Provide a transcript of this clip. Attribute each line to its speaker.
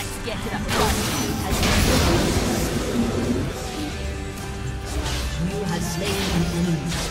Speaker 1: Let's get to the front.
Speaker 2: You have slain an enemy.